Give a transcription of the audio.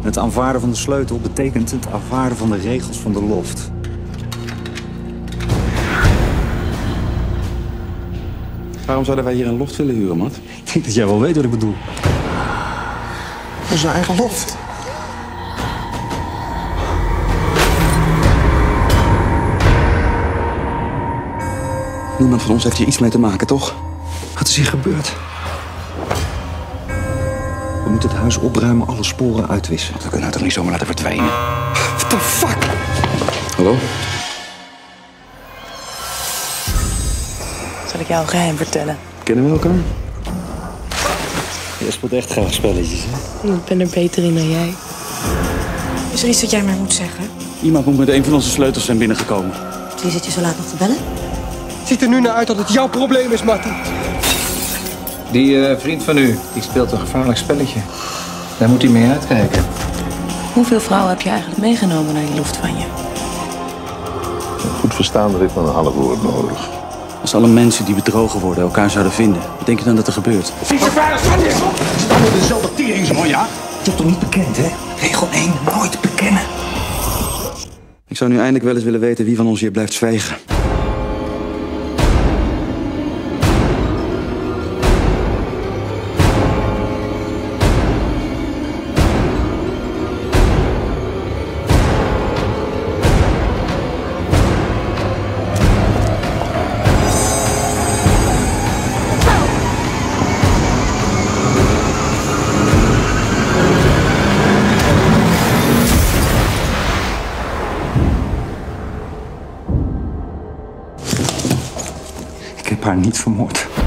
Het aanvaarden van de sleutel betekent het aanvaarden van de regels van de loft. Waarom zouden wij hier een loft willen huren, Matt? Ik denk dat jij wel weet wat ik bedoel. Onze eigen loft. Niemand van ons heeft hier iets mee te maken, toch? Wat is hier gebeurd? We moeten het huis opruimen, alle sporen uitwissen. We kunnen het toch niet zomaar laten verdwijnen? What the fuck? Hallo? Zal ik jou een geheim vertellen? Kennen we elkaar? Je speelt echt graag spelletjes, hè? Ik ben er beter in dan jij. Is er iets dat jij mij moet zeggen? Iemand moet met een van onze sleutels zijn binnengekomen. Wie zit je zo laat nog te bellen? Ziet er nu naar uit dat het jouw probleem is, Martin. Die eh, vriend van u, die speelt een gevaarlijk spelletje. Daar moet hij mee uitkijken. Hoeveel vrouwen heb je eigenlijk meegenomen naar die loft van je? Goed verstaande heeft dan een half woord nodig. Als alle mensen die bedrogen worden elkaar zouden vinden, wat denk je dan dat er gebeurt? dezelfde tering, ja? Je hebt toch niet bekend, hè? Regel 1, nooit bekennen. Ik zou nu eindelijk wel eens willen weten wie van ons hier blijft zwijgen. Ik heb haar niet vermoord.